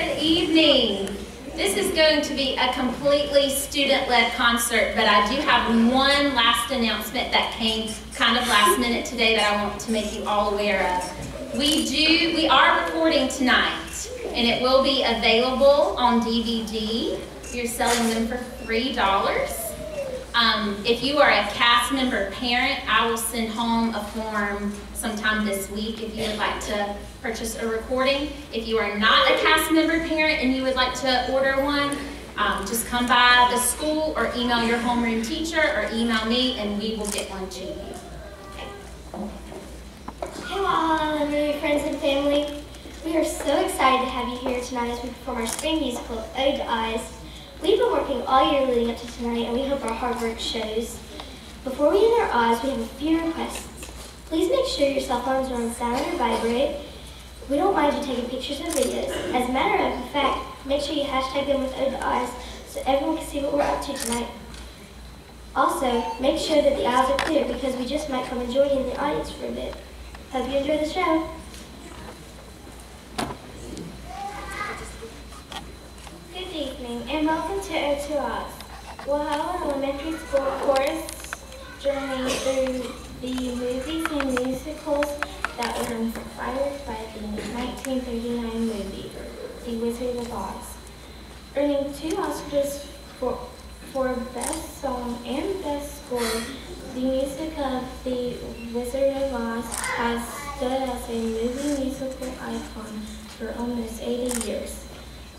Good evening. This is going to be a completely student-led concert, but I do have one last announcement that came kind of last minute today that I want to make you all aware of. We do, we are recording tonight, and it will be available on DVD. You're selling them for $3. Um, if you are a cast member parent, I will send home a form sometime this week if you would like to purchase a recording. If you are not a cast member parent and you would like to order one, um, just come by the school or email your homeroom teacher or email me and we will get one to you. Hey Walhalla friends and family. We are so excited to have you here tonight as we perform our spring musical, Ode to Oz. We've been working all year leading up to tonight, and we hope our hard work shows. Before we end our odds, we have a few requests. Please make sure your cell phones are on silent or vibrate. We don't mind you taking pictures or videos. As a matter of fact, make sure you hashtag them with Oz so everyone can see what we're up to tonight. Also, make sure that the aisles are clear because we just might come and join you in the audience for a bit. Hope you enjoy the show. Good evening and welcome to Ode to Oz. Walhalla Elementary School chorus journey through the movies and musicals that were inspired by the 1939 movie, The Wizard of Oz, earning two Oscars for, for Best Song and Best Score. The music of The Wizard of Oz has stood as a movie musical icon for almost 80 years.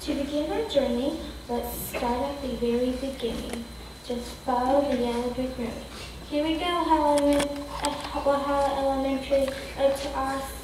To begin our journey, let's start at the very beginning. Just follow the yellow brick road. Here we go, Walhalla Elementary, up to us.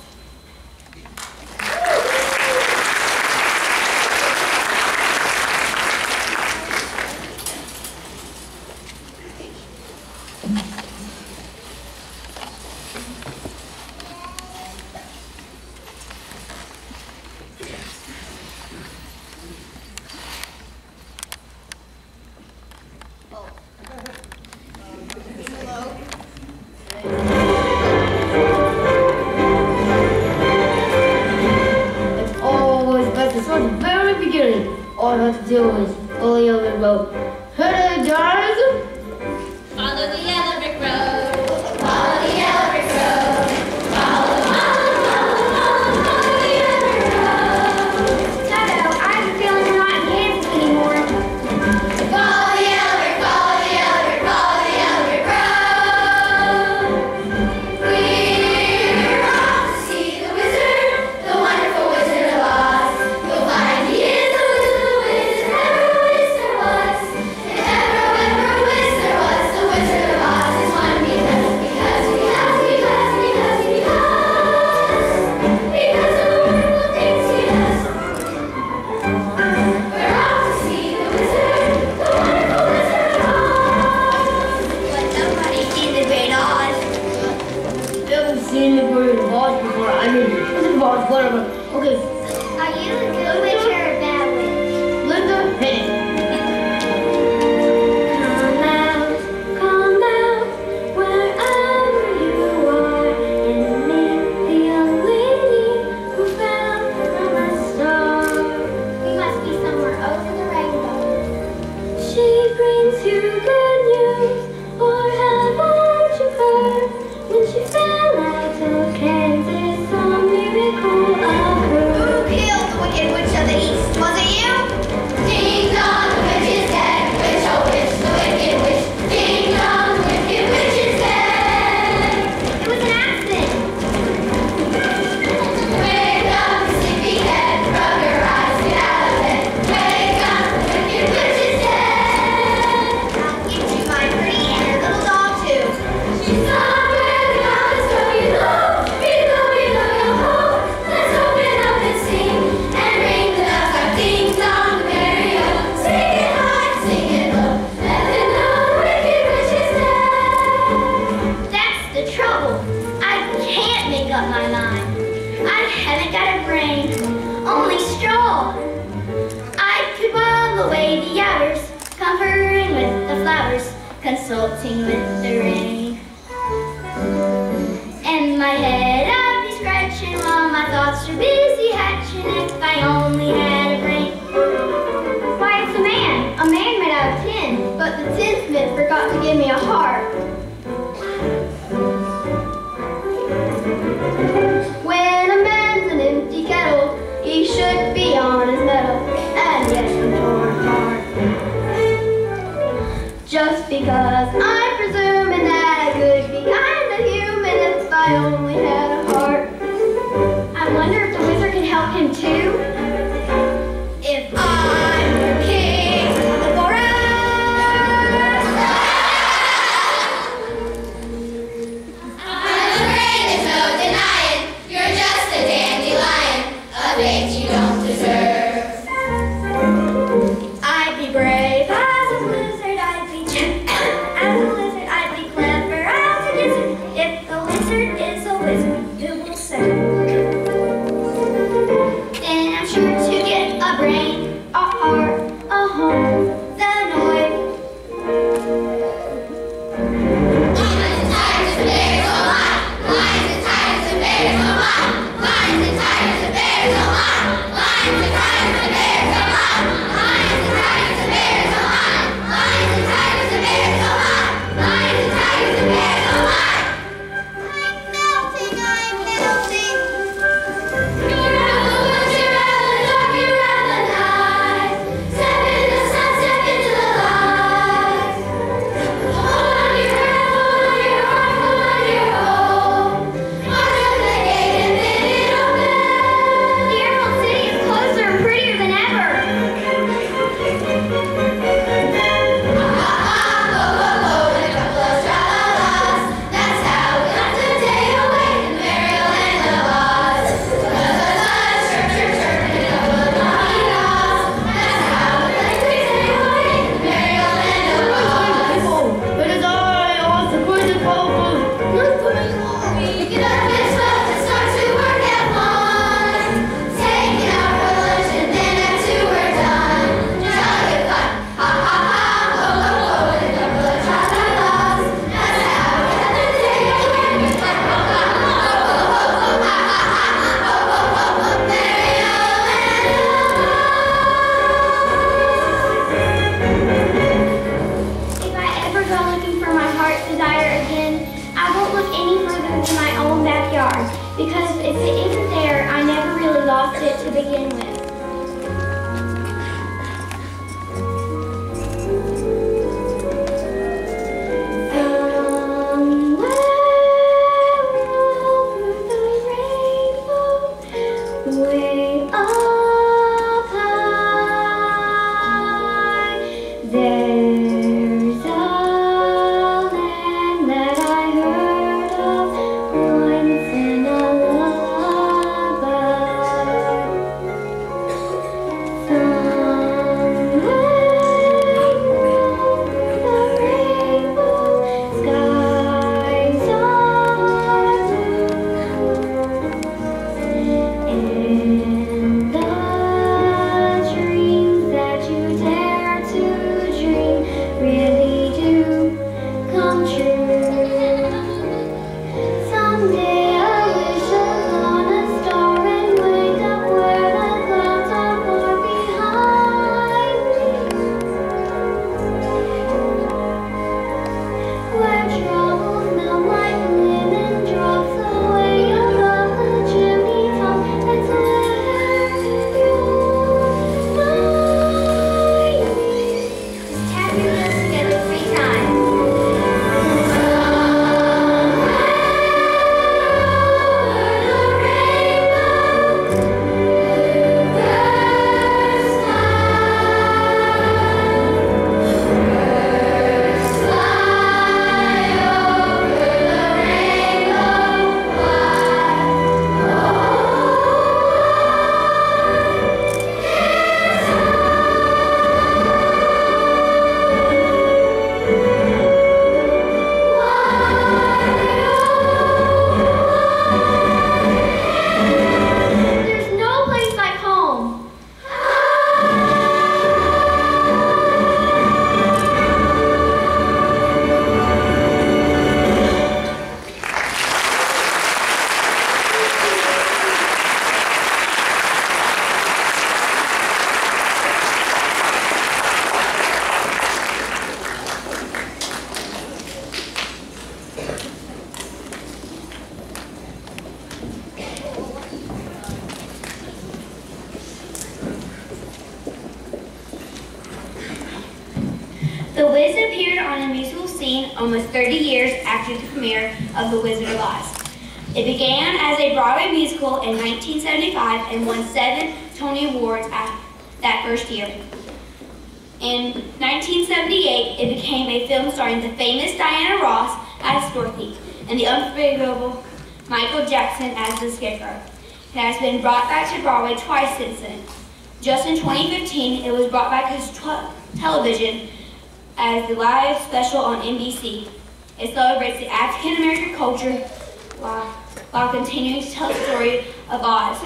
I wonder if the wizard can help him too. desire again, I won't look any further than my own backyard, because if it isn't there, I never really lost it to begin with. been brought back to Broadway twice since then. Just in 2015, it was brought back to television as the live special on NBC. It celebrates the African-American culture while, while continuing to tell the story of Oz.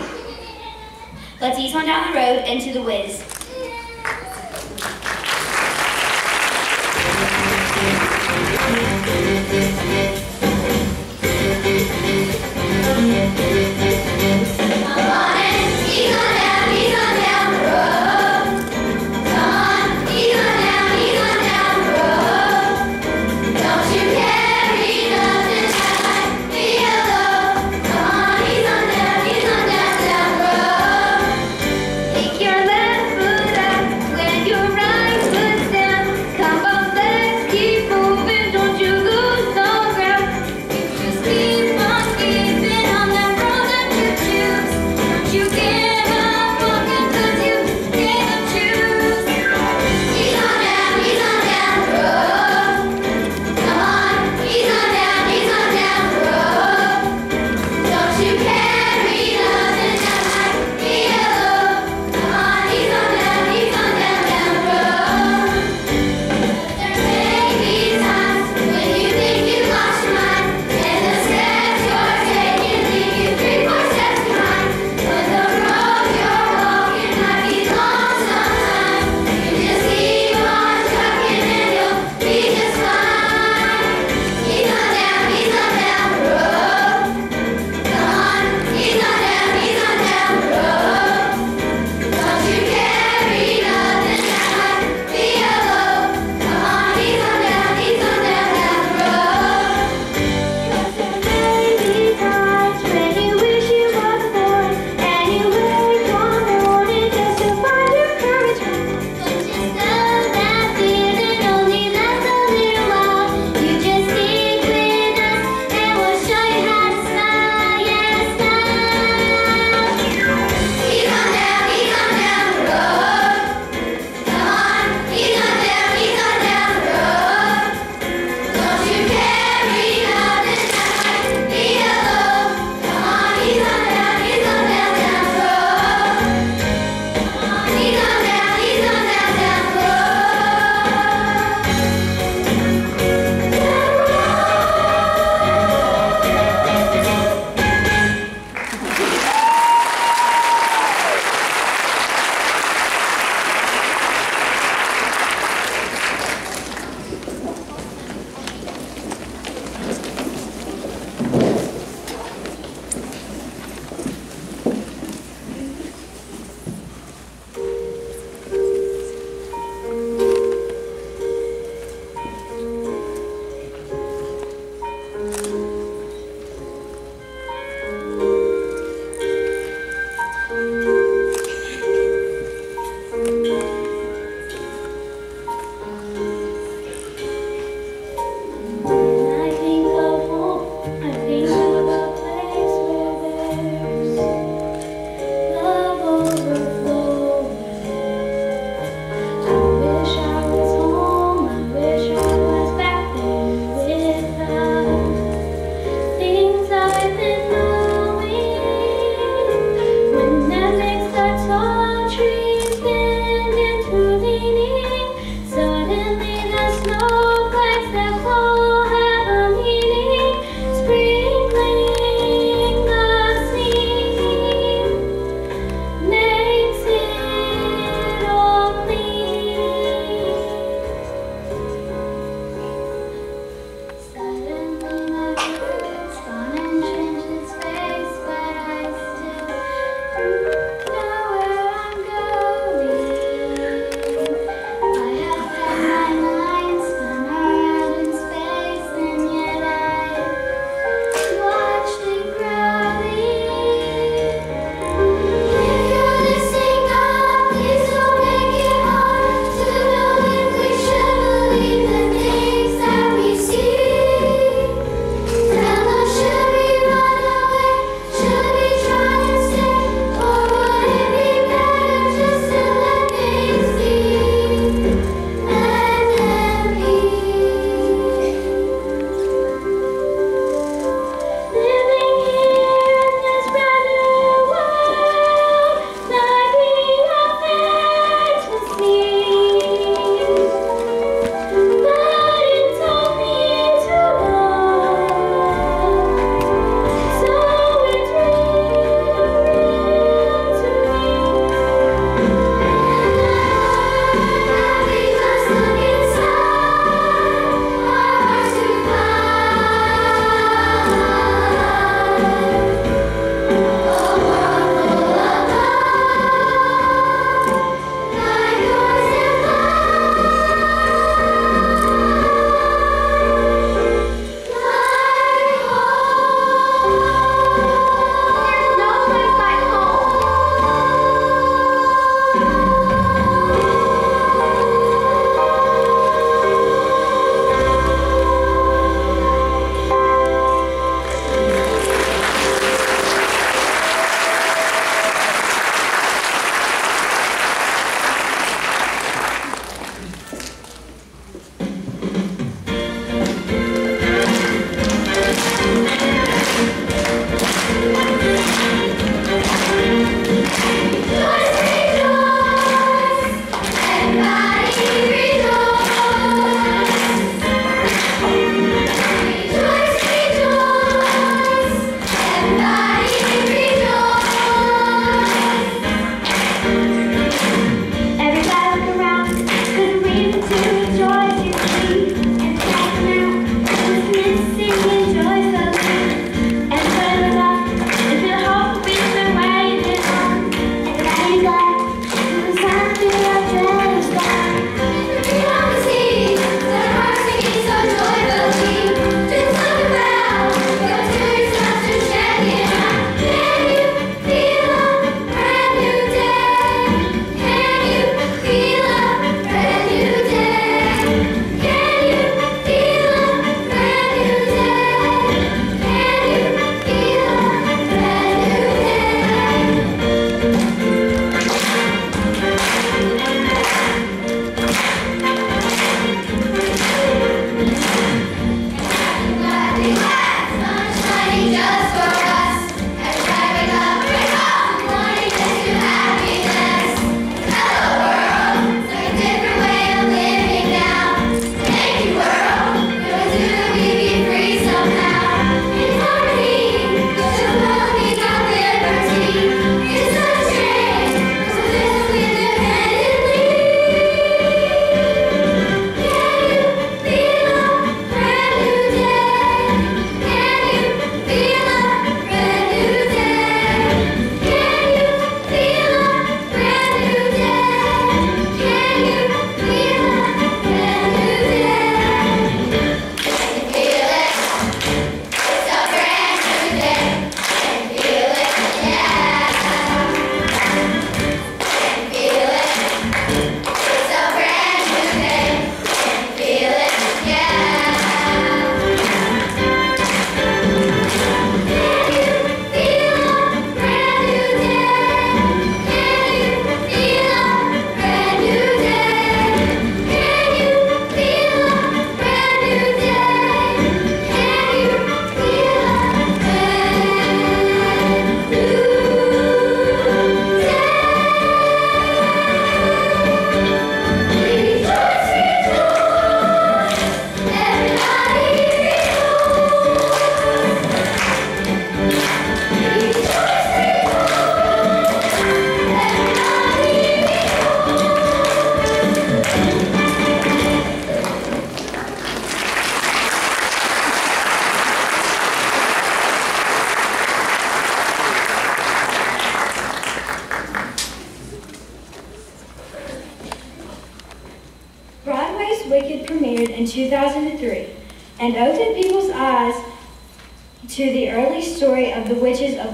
Let's ease on down the road into the Wiz.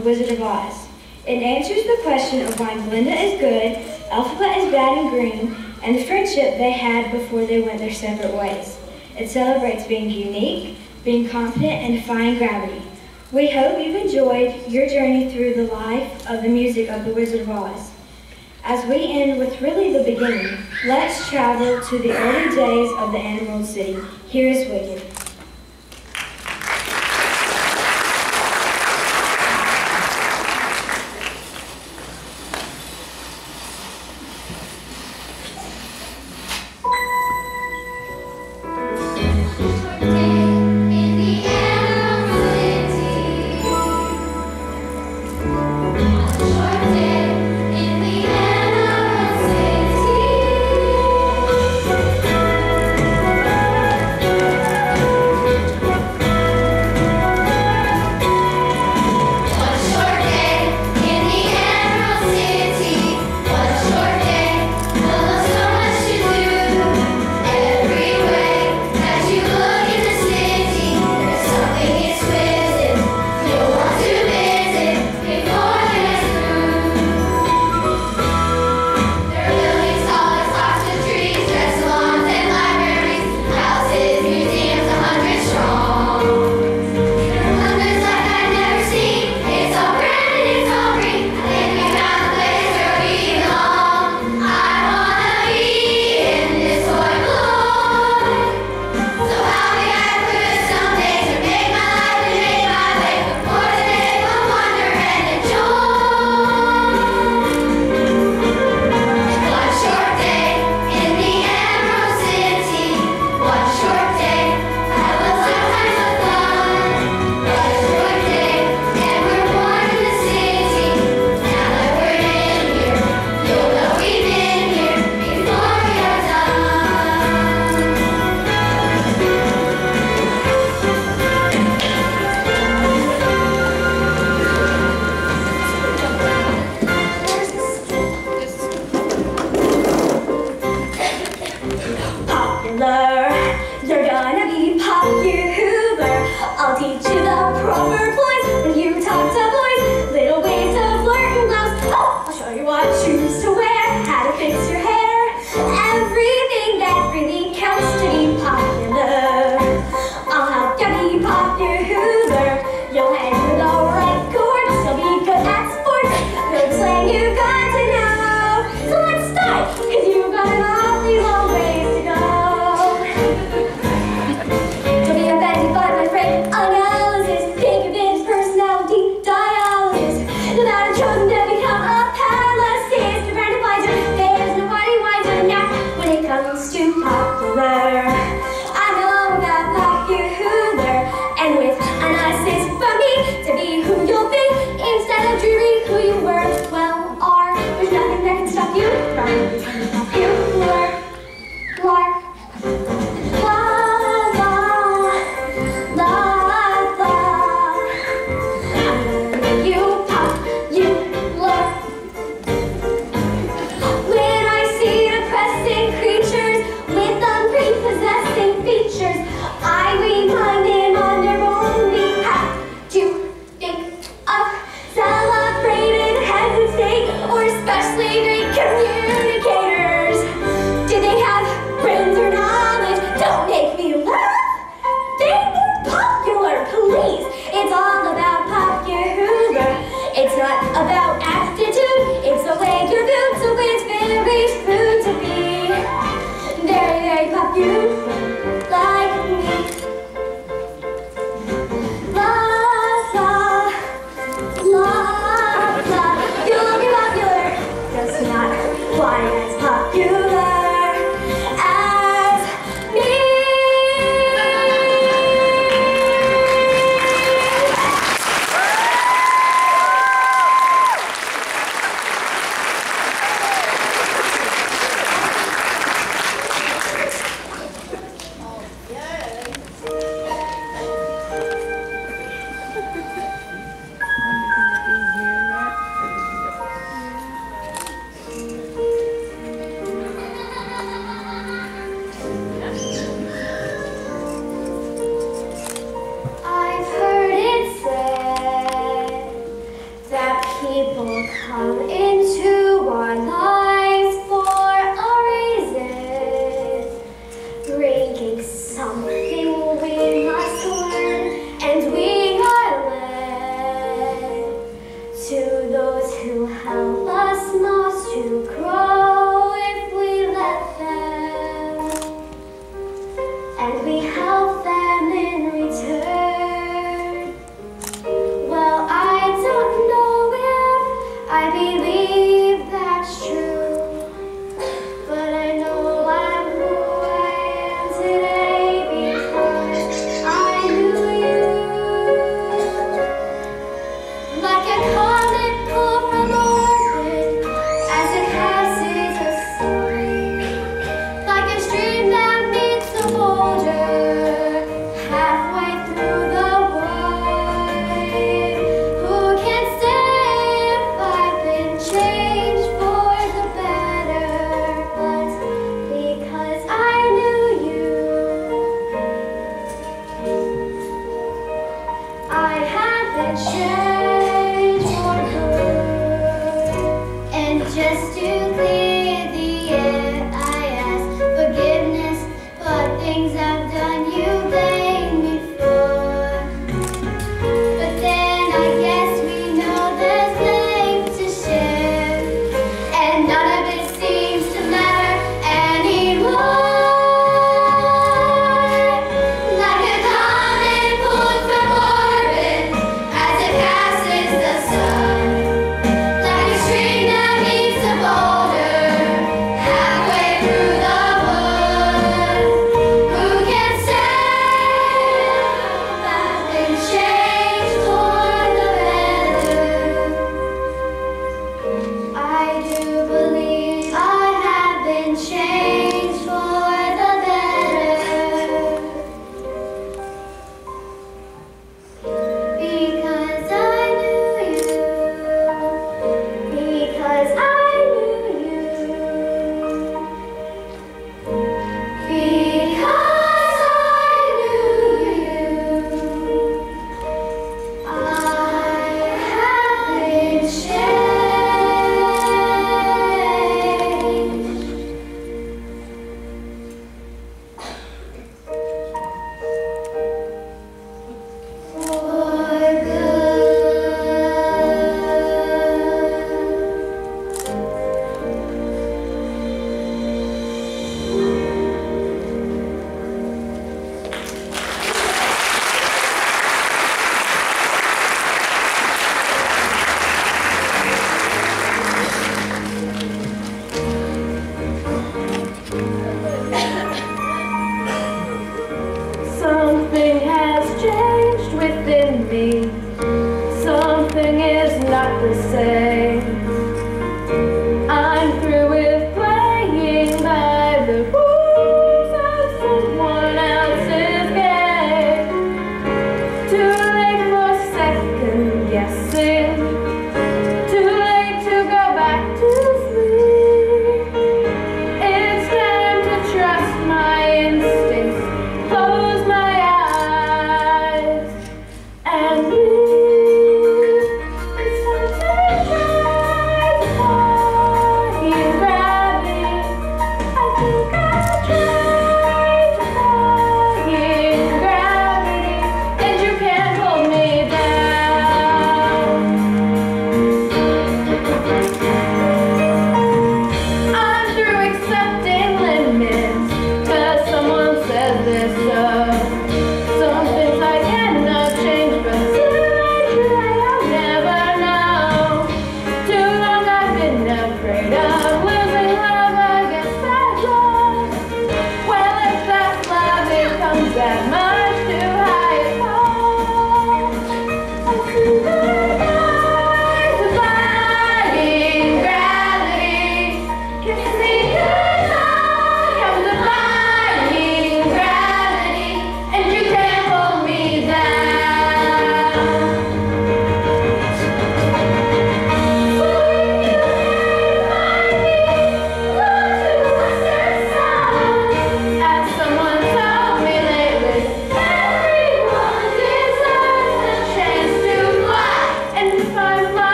The Wizard of Oz. It answers the question of why Glinda is good, Elphaba is bad and green, and the friendship they had before they went their separate ways. It celebrates being unique, being confident, and defying gravity. We hope you've enjoyed your journey through the life of the music of the Wizard of Oz. As we end with really the beginning, let's travel to the early days of the Emerald City. Here is Wicked. said.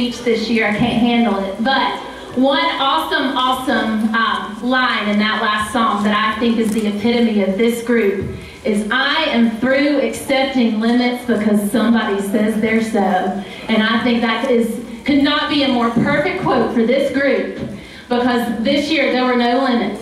Speech this year. I can't handle it. But one awesome, awesome um, line in that last song that I think is the epitome of this group is I am through accepting limits because somebody says they're so. And I think that is could not be a more perfect quote for this group because this year there were no limits.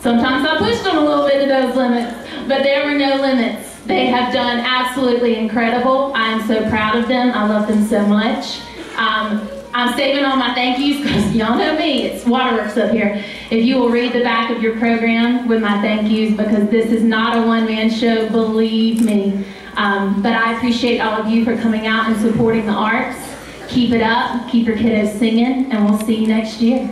Sometimes I pushed them a little bit of those limits, but there were no limits. They have done absolutely incredible. I am so proud of them. I love them so much. Um, I'm saving all my thank yous because y'all know me, it's waterworks up here. If you will read the back of your program with my thank yous because this is not a one-man show, believe me. Um, but I appreciate all of you for coming out and supporting the arts. Keep it up, keep your kiddos singing, and we'll see you next year.